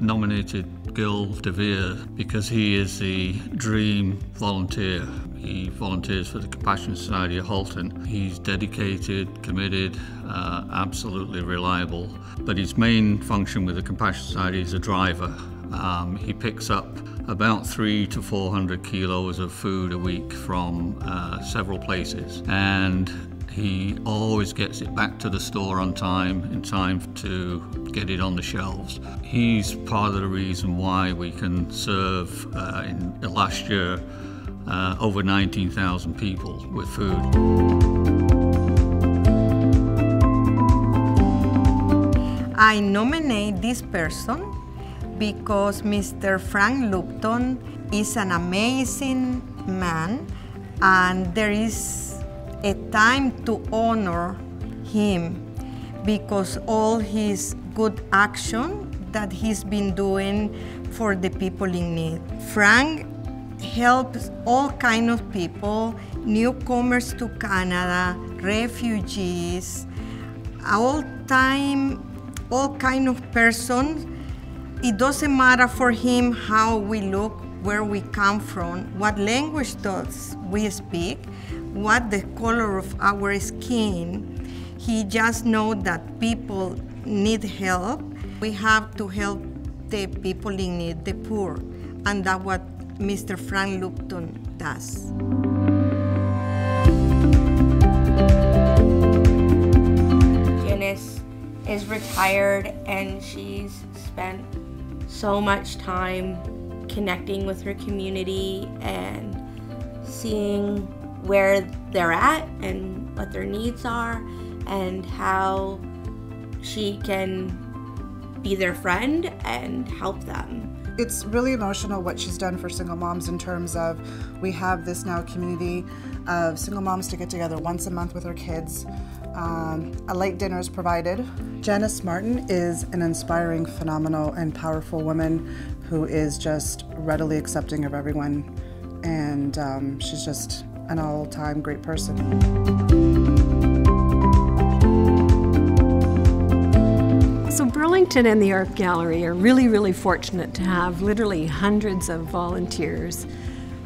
nominated Gil DeVere because he is the dream volunteer. He volunteers for the Compassion Society of Halton. He's dedicated, committed, uh, absolutely reliable. But his main function with the Compassion Society is a driver. Um, he picks up about three to 400 kilos of food a week from uh, several places. And he always gets it back to the store on time, in time to get it on the shelves. He's part of the reason why we can serve uh, in last year uh, over 19,000 people with food. I nominate this person because Mr. Frank Lupton is an amazing man and there is a time to honor him because all his good action that he's been doing for the people in need. Frank helps all kind of people, newcomers to Canada, refugees, all time, all kind of persons. It doesn't matter for him how we look, where we come from, what language does we speak, what the color of our skin. He just knows that people need help. We have to help the people in need, the poor, and that's what Mr. Frank Lupton does. Janice is retired and she's spent so much time connecting with her community and seeing where they're at and what their needs are and how she can be their friend and help them. It's really emotional what she's done for single moms in terms of we have this now community of single moms to get together once a month with their kids. Um, a late dinner is provided. Janice Martin is an inspiring, phenomenal, and powerful woman who is just readily accepting of everyone. And um, she's just an all time great person. Burlington and the Art Gallery are really, really fortunate to have literally hundreds of volunteers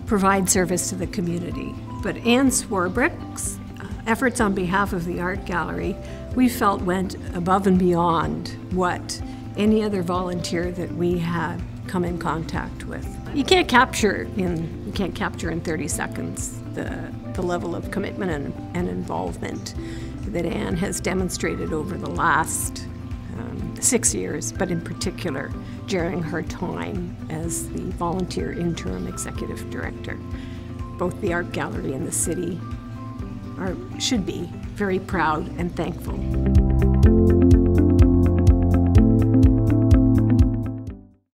provide service to the community. But Anne Swarbrick's uh, efforts on behalf of the Art Gallery, we felt went above and beyond what any other volunteer that we had come in contact with. You can't capture in you can't capture in 30 seconds the, the level of commitment and, and involvement that Anne has demonstrated over the last um, six years, but in particular during her time as the volunteer interim executive director. Both the art gallery and the city are, should be very proud and thankful.